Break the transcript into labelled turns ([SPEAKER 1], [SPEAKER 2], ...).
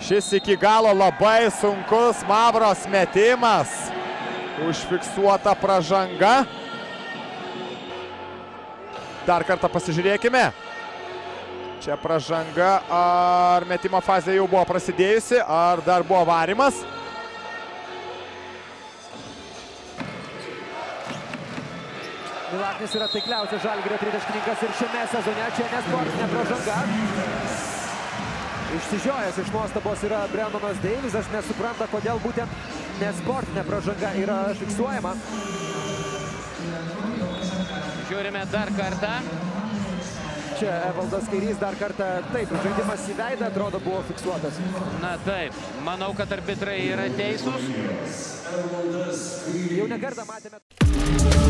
[SPEAKER 1] Šis iki galo labai sunkus Mavros metimas. Užfiksuota pražanga. Dar kartą pasižiūrėkime. Čia pražanga, ar metimo fazė jau buvo prasidėjusi, ar dar buvo varimas.
[SPEAKER 2] Milaknis yra taikliausias žalgirio tritaškininkas ir šiame sezone čia nesportinė pražanga. Išsižiojęs iš nuostabos yra Brendonas Deivisas, nesupranta, kodėl būtent nesportinė pražanga yra fiksuojama.
[SPEAKER 3] Žiūrime dar kartą.
[SPEAKER 2] Čia Evaldas Kairys dar kartą, taip, žaidimas į veidą atrodo buvo fiksuotas.
[SPEAKER 3] Na taip, manau, kad arbitrai yra teisūs.
[SPEAKER 2] Jau nekartą matėme.